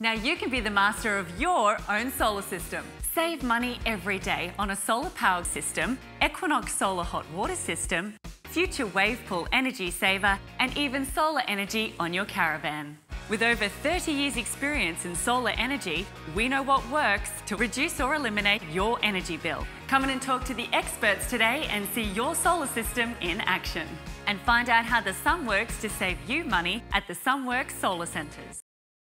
Now you can be the master of your own solar system. Save money every day on a solar powered system, Equinox solar hot water system, future wave pool energy saver, and even solar energy on your caravan. With over 30 years experience in solar energy, we know what works to reduce or eliminate your energy bill. Come in and talk to the experts today and see your solar system in action. And find out how the sun works to save you money at the SunWorks Solar Centres.